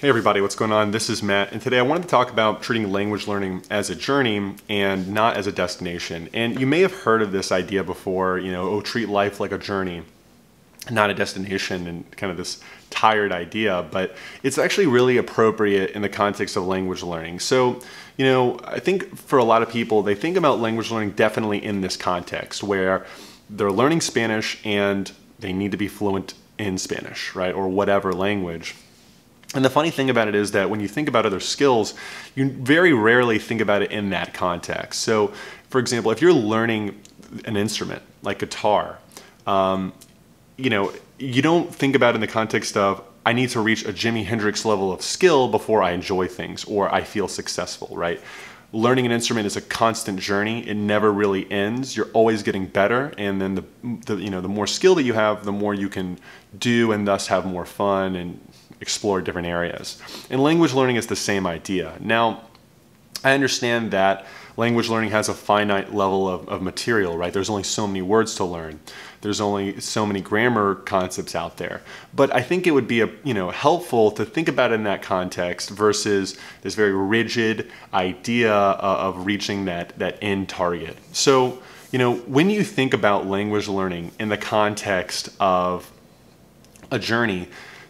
Hey everybody, what's going on? This is Matt, and today I wanted to talk about treating language learning as a journey and not as a destination. And you may have heard of this idea before, you know, oh, treat life like a journey, not a destination, and kind of this tired idea, but it's actually really appropriate in the context of language learning. So, you know, I think for a lot of people, they think about language learning definitely in this context where they're learning Spanish and they need to be fluent in Spanish, right, or whatever language. And the funny thing about it is that when you think about other skills, you very rarely think about it in that context. So, for example, if you're learning an instrument like guitar, um, you know, you don't think about it in the context of I need to reach a Jimi Hendrix level of skill before I enjoy things or I feel successful, right? Learning an instrument is a constant journey. It never really ends. You're always getting better, and then the, the you know the more skill that you have, the more you can do, and thus have more fun and explore different areas. And language learning is the same idea. Now, I understand that language learning has a finite level of, of, material, right? There's only so many words to learn. There's only so many grammar concepts out there. But I think it would be a, you know, helpful to think about it in that context versus this very rigid idea uh, of reaching that, that end target. So, you know, when you think about language learning in the context of a journey,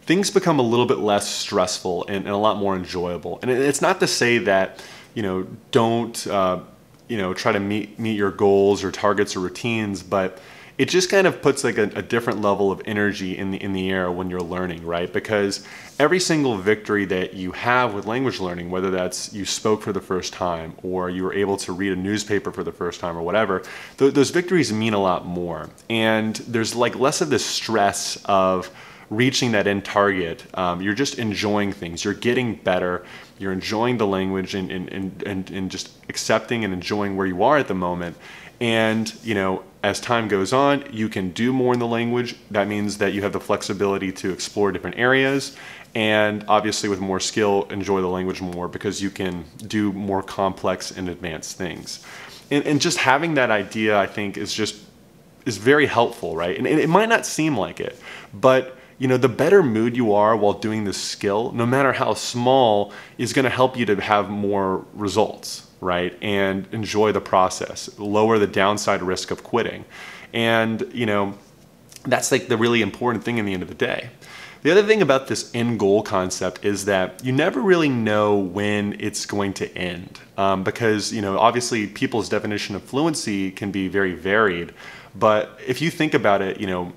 things become a little bit less stressful and, and a lot more enjoyable. And it's not to say that, you know, don't, uh, you know, try to meet, meet your goals or targets or routines, but it just kind of puts like a, a, different level of energy in the in the air when you're learning, right? Because every single victory that you have with language learning, whether that's you spoke for the first time or you were able to read a newspaper for the first time or whatever, th- those victories mean a lot more. And there's like less of this stress of reaching that end target, um, you're just enjoying things. You're getting better. You're enjoying the language and, and, and, and just accepting and enjoying where you are at the moment. And, you know, as time goes on, you can do more in the language. That means that you have the flexibility to explore different areas. And obviously, with more skill, enjoy the language more because you can do more complex and advanced things. And, and just having that idea, I think, is just is very helpful, right? And, and it might not seem like it, but you know, the better mood you are while doing this skill, no matter how small, is going to help you to have more results, right? And enjoy the process, lower the downside risk of quitting. And, you know, that's like the really important thing in the end of the day. The other thing about this end goal concept is that you never really know when it's going to end um, because, you know, obviously people's definition of fluency can be very varied. But if you think about it, you know,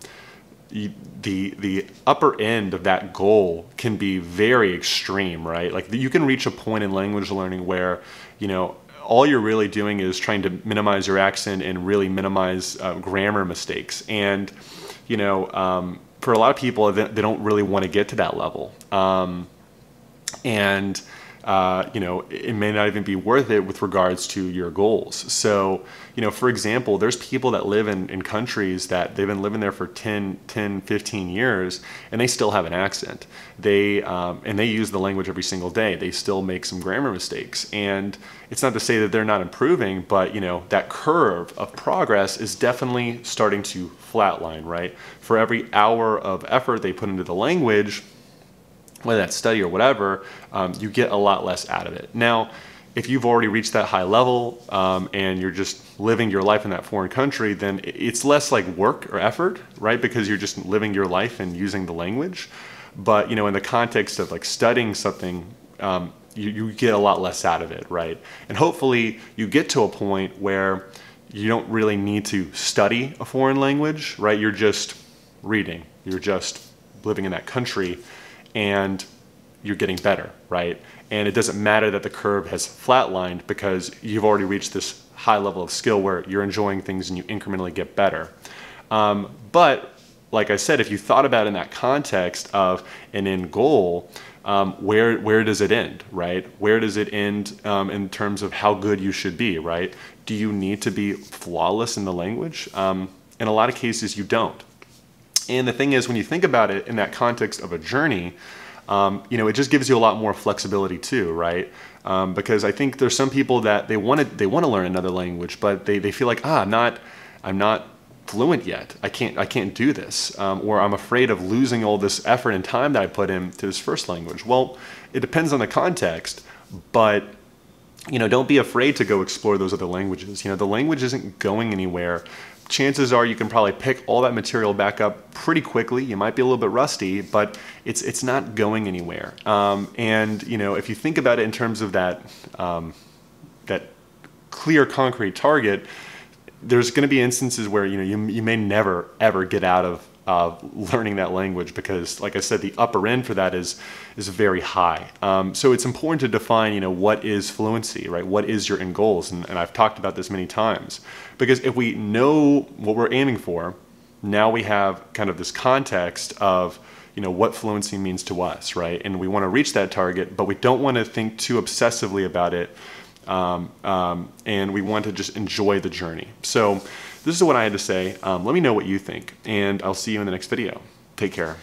the the upper end of that goal can be very extreme, right? Like you can reach a point in language learning where you know all you're really doing is trying to minimize your accent and really minimize uh, grammar mistakes. And you know, um, for a lot of people, they, don't really want to get to that level. Um, and uh, you know, it may not even be worth it with regards to your goals. So, you know, for example, there's people that live in, in countries that they've been living there for 10, 10, 15 years and they still have an accent. They, um, and they use the language every single day. They still make some grammar mistakes. And it's not to say that they're not improving, but, you know, that curve of progress is definitely starting to flatline, right? For every hour of effort they put into the language, whether that's study or whatever, um, you get a lot less out of it. Now, if you've already reached that high level um, and you're just living your life in that foreign country, then it's less like work or effort, right? Because you're just living your life and using the language. But you know, in the context of like studying something, um, you, you get a lot less out of it, right? And hopefully, you get to a point where you don't really need to study a foreign language, right? You're just reading. You're just living in that country and you're getting better, right? And it doesn't matter that the curve has flatlined because you've already reached this high level of skill where you're enjoying things and you incrementally get better. Um, but like I said, if you thought about in that context of an end goal, um, where where does it end, right? Where does it end um, in terms of how good you should be, right? Do you need to be flawless in the language? Um, in a lot of cases, you don't. And the thing is, when you think about it in that context of a journey, um, you know, it just gives you a lot more flexibility too, right? Um, because I think there's some people that they want to they want to learn another language, but they, they feel like ah, I'm not I'm not fluent yet. I can't I can't do this, um, or I'm afraid of losing all this effort and time that I put into this first language. Well, it depends on the context, but you know, don't be afraid to go explore those other languages. You know, the language isn't going anywhere. Chances are you can probably pick all that material back up pretty quickly. You might be a little bit rusty, but it's it's not going anywhere. Um, and you know, if you think about it in terms of that um, that clear, concrete target, there's going to be instances where you know you, you may never ever get out of uh, learning that language because, like I said, the upper end for that is is very high. Um, so it's important to define, you know, what is fluency, right? What is your end goals? And, and I've talked about this many times because if we know what we're aiming for, now we have kind of this context of you know what fluency means to us, right? And we want to reach that target, but we don't want to think too obsessively about it um, um, and we want to just enjoy the journey. So this is what I had to say. Um, let me know what you think, and I'll see you in the next video. Take care.